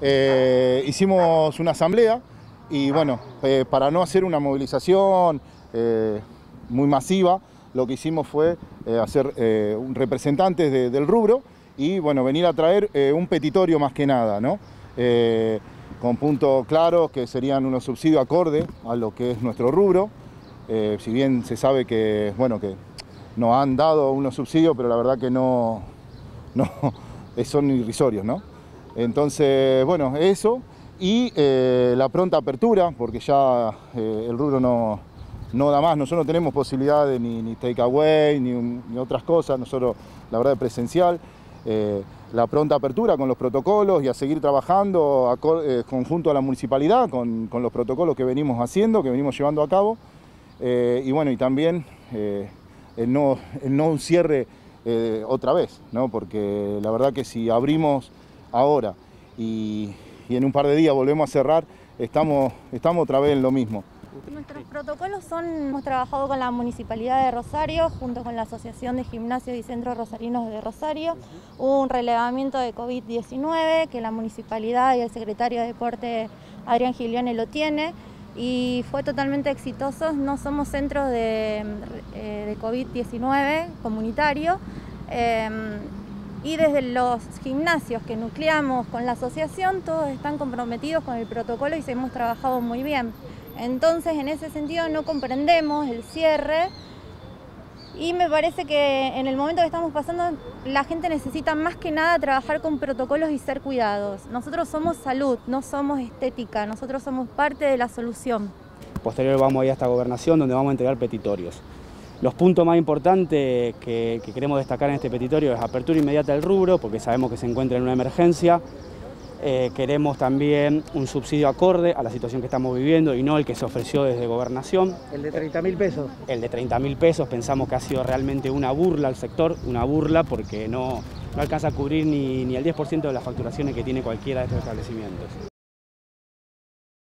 eh, hicimos una asamblea y bueno, eh, para no hacer una movilización eh, muy masiva, lo que hicimos fue hacer representantes del rubro y bueno, venir a traer un petitorio más que nada, ¿no? con puntos claros que serían unos subsidios acorde a lo que es nuestro rubro, si bien se sabe que, bueno, que nos han dado unos subsidios, pero la verdad que no, no son irrisorios, ¿no? Entonces, bueno, eso y eh, la pronta apertura, porque ya eh, el rubro no, no, da más, nosotros no tenemos posibilidad de ni, ni take away ni, otras cosas, nosotros la verdad es presencial. Eh, la pronta apertura con los protocolos y a seguir trabajando conjunto a la municipalidad con, con, los protocolos que venimos haciendo, que venimos llevando a cabo. y bueno, y también el, no, no un cierre otra vez, ¿no? porque la verdad que si abrimos ahora y, en un par de días volvemos a cerrar, estamos, estamos otra vez en lo mismo. Nuestros protocolos son, hemos trabajado con la Municipalidad de Rosario, junto con la Asociación de Gimnasios y Centros Rosarinos de Rosario, un relevamiento de COVID-19 que la Municipalidad y el Secretario de Deporte Adrián Giglione lo tiene y fue totalmente exitoso. No somos centros de, eh, COVID-19 comunitario. Em, y desde los gimnasios que nucleamos con la asociación, todos están comprometidos con el protocolo y se hemos trabajado muy bien. Entonces, en ese sentido, no comprendemos el cierre y me parece que en el momento que estamos pasando, la gente necesita más que nada trabajar con protocolos y ser cuidados. Nosotros somos salud, no somos estética, nosotros somos parte de la solución. Posterior vamos a ir a esta gobernación donde vamos a entregar petitorios. Los puntos más importantes que, queremos destacar en este petitorio es apertura inmediata del rubro, porque sabemos que se encuentra en una emergencia. Eh, queremos también un subsidio acorde a la situación que estamos viviendo y no el que se ofreció desde gobernación. ¿El de 30 mil pesos? El de 30 mil pesos, pensamos que ha sido realmente una burla al sector, una burla porque no, no alcanza a cubrir ni, ni el 10% de las facturaciones que tiene cualquiera de estos establecimientos.